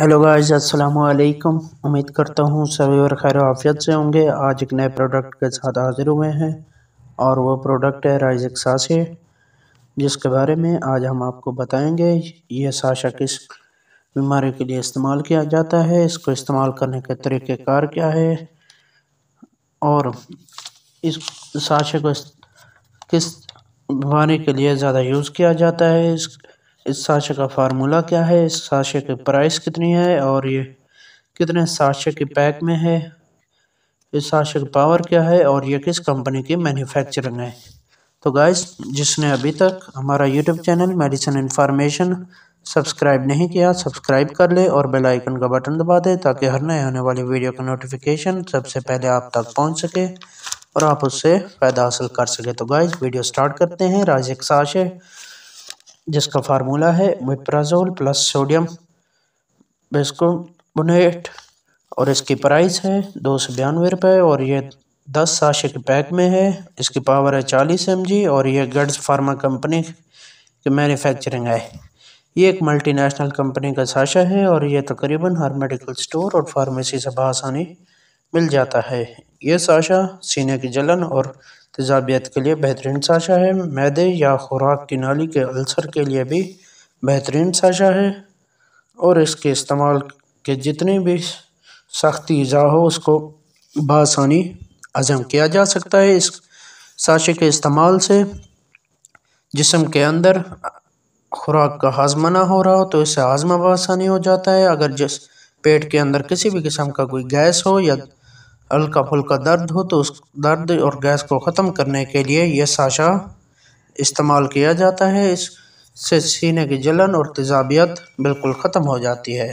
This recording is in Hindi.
हेलो गाइस अस्सलाम वालेकुम उम्मीद करता हूँ सभी और खैर आफियत से होंगे। आज एक नए प्रोडक्ट के साथ हाजिर हुए हैं और वो प्रोडक्ट है राइजिक साशे जिसके बारे में आज हम आपको बताएँगे ये साशा किस बीमारी के लिए इस्तेमाल किया जाता है, इसको इस्तेमाल करने के तरीके कार क्या है, और इस साशे को किस बीमारी के लिए ज़्यादा यूज़ किया जाता है, इस इस साशे का फार्मूला क्या है? इस साशे की प्राइस कितनी है और ये कितने साशे के पैक में है? इस साशे की पावर क्या है और ये किस कंपनी की मैन्युफैक्चरिंग है? तो गाइस जिसने अभी तक हमारा YouTube channel medicine information subscribe नहीं किया सब्सक्राइब कर ले और बेल आइकन का बटन दबा दे ताकि हर नए आने वाली वीडियो का नोटिफिकेशन सबसे पहले आप तक पहुँच सके और आप उससे फ़ायदा हासिल कर सके। तो गाइस वीडियो स्टार्ट करते हैं। राजिक साशे जिसका फार्मूला है विप्राजोल प्लस सोडियम। बेस्कोबोनेट और इसकी प्राइस है दो सौ बयानवे रुपये और ये दस साशे के पैक में है। इसकी पावर है चालीस एमजी और ये गड्स फार्मा कंपनी की मैन्युफैक्चरिंग है। ये एक मल्टीनेशनल कंपनी का साशा है, और ये तकरीबन हर मेडिकल स्टोर और फार्मेसी से बसानी मिल जाता है। ये साशा सीने की जलन और तेज़ाबियत के लिए बेहतरीन साशा है। मैदे या खुराक की नाली के अल्सर के लिए भी बेहतरीन साशा है और इसके इस्तेमाल के जितनी भी सख्ती ईज़ा हो उसको बसानी हज़म किया जा सकता है इस साशे के इस्तेमाल से। जिसम के अंदर खुराक का हाजमा ना हो रहा हो तो इससे हाजमा बसानी हो जाता है। अगर जिस पेट के अंदर किसी भी किस्म का कोई गैस हो या हल्का फुल्का दर्द हो तो उस दर्द और गैस को ख़त्म करने के लिए यह साशा इस्तेमाल किया जाता है। इससे सीने की जलन और तेज़ाबियत बिल्कुल ख़त्म हो जाती है।